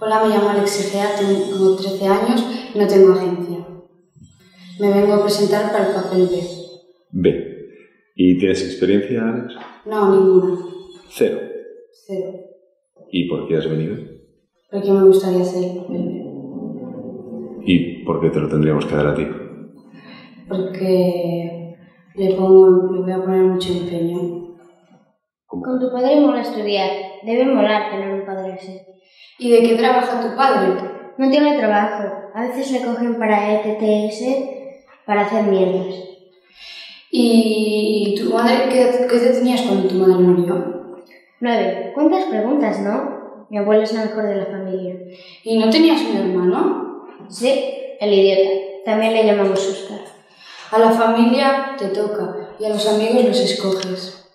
Hola, me llamo Alex Egea, tengo 13 años y no tengo agencia. Me vengo a presentar para el papel B. B. ¿Y tienes experiencia, Alex? No, ninguna. Cero. Cero. ¿Y por qué has venido? Porque me gustaría hacer el papel B. ¿Y por qué te lo tendríamos que dar a ti? Porque le, pongo, le voy a poner mucho empeño. Con tu padre mola estudiar. Debe molar tener un padre así. ¿Y de qué trabaja tu padre? No tiene trabajo. A veces le cogen para ETTS para hacer mierdas. ¿Y tu madre qué, qué te tenías cuando tu madre murió? Nueve. ¿Cuántas preguntas, no? Mi abuelo es la mejor de la familia. ¿Y no tenías un hermano? Sí, el idiota. También le llamamos Oscar. A la familia te toca y a los amigos los escoges.